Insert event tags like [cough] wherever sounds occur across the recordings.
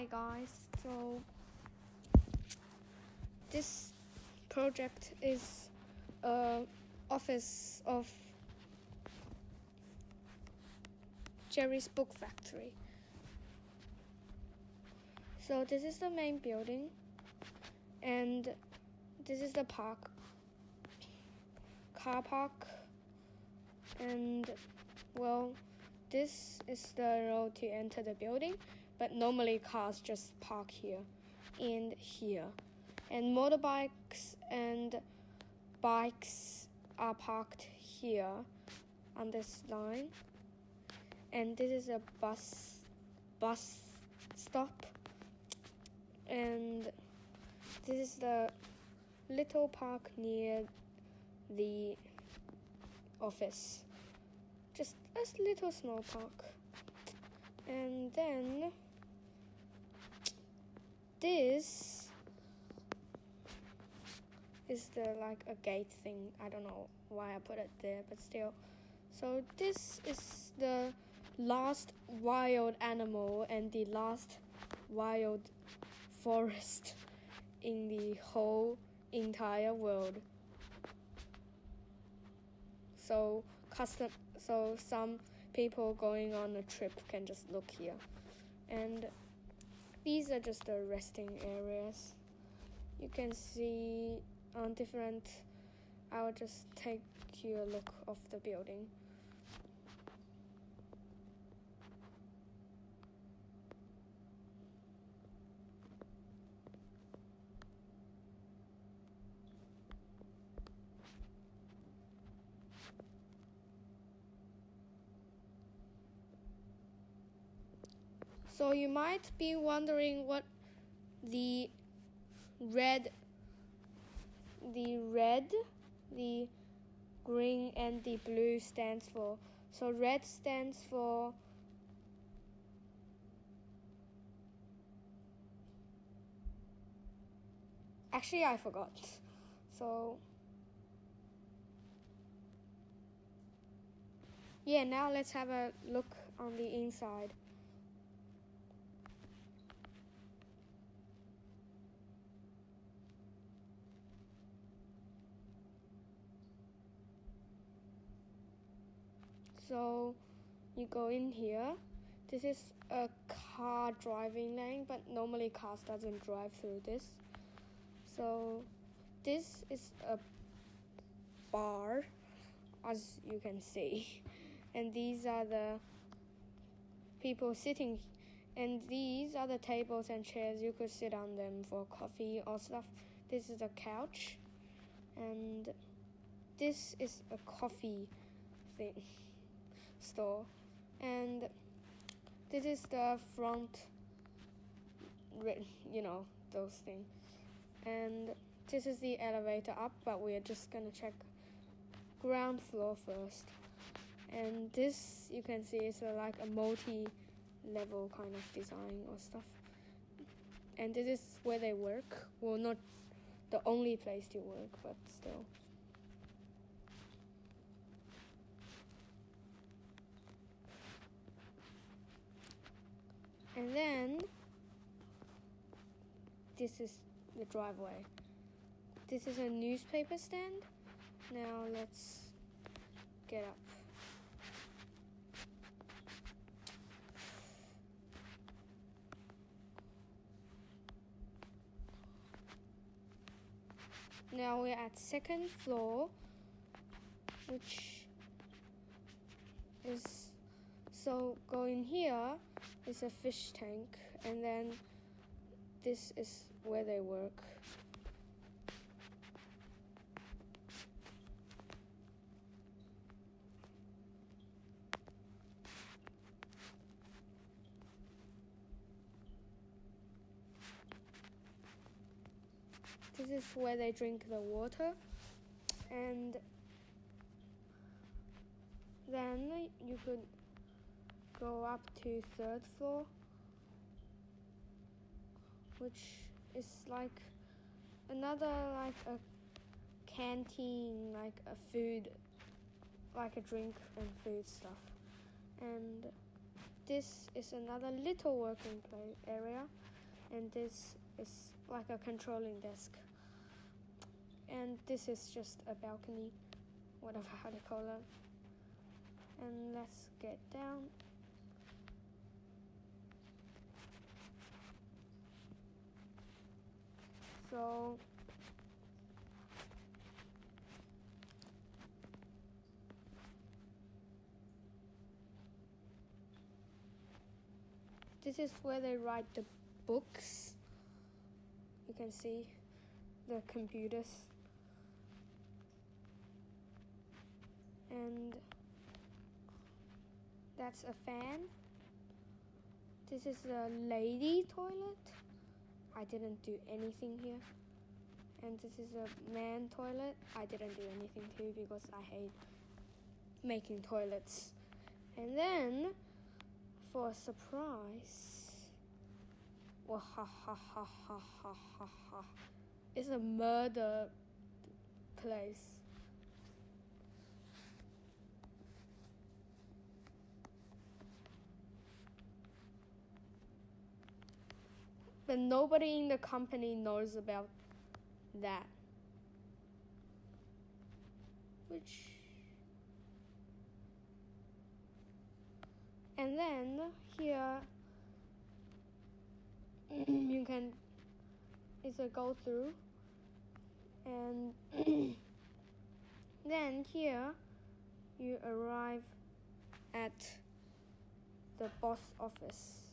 Hi guys. So this project is a office of Jerry's Book Factory. So this is the main building and this is the park car park and well this is the road to enter the building but normally cars just park here and here. And motorbikes and bikes are parked here on this line. And this is a bus bus stop. And this is the little park near the office. Just a little small park. And then this is the like a gate thing. I don't know why I put it there, but still. So this is the last wild animal and the last wild forest [laughs] in the whole entire world. So custom so some people going on a trip can just look here. And these are just the resting areas. You can see on different. I will just take you a look of the building. So you might be wondering what the red the red, the green and the blue stands for. So red stands for Actually I forgot. So Yeah, now let's have a look on the inside. So you go in here. This is a car driving lane, but normally cars doesn't drive through this. So this is a bar, as you can see, [laughs] and these are the people sitting, and these are the tables and chairs. You could sit on them for coffee or stuff. This is a couch, and this is a coffee thing store. And this is the front you know those things and this is the elevator up but we're just gonna check ground floor first. And this you can see is a, like a multi level kind of design or stuff. And this is where they work. Well not the only place to work but still And then this is the driveway. This is a newspaper stand. Now let's get up. Now we're at second floor, which is so going here is a fish tank, and then this is where they work. This is where they drink the water, and then you could go up to third floor which is like another like a canteen like a food like a drink and food stuff. And this is another little working play area and this is like a controlling desk. And this is just a balcony whatever how to call it. And let's get down so this is where they write the books. You can see the computers. And that's a fan. This is a lady toilet I didn't do anything here. And this is a man toilet. I didn't do anything too because I hate making toilets. And then for a surprise well, ha ha ha ha ha ha ha. It's a murder place but nobody in the company knows about that. Which and then here [clears throat] you can it's a go through and [clears throat] then here you arrive at the boss office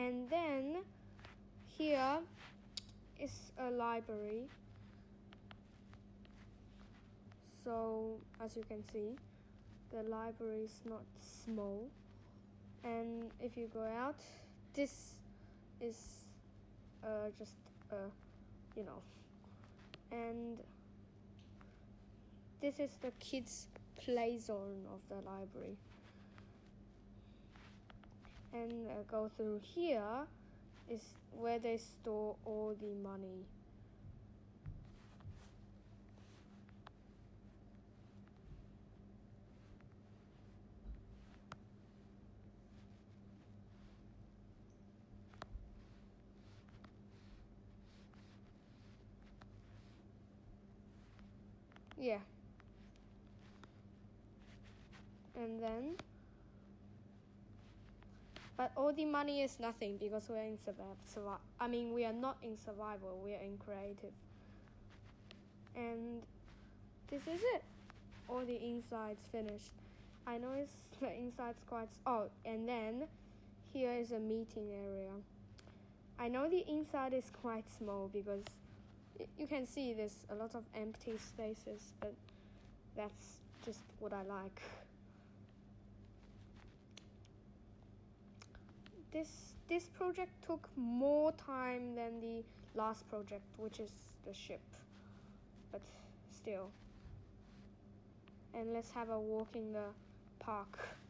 and then here is a library. So as you can see the library is not small. And if you go out this is uh, just uh, you know. And this is the kids play zone of the library and uh, go through here is where they store all the money. Yeah. And then but all the money is nothing because we're in survival. I mean, we are not in survival. We are in creative. And this is it. All the insides finished. I know it's the inside's quite. Oh, and then here is a meeting area. I know the inside is quite small because you can see there's a lot of empty spaces, but that's just what I like. This this project took more time than the last project, which is the ship. But still. And let's have a walk in the park. [laughs]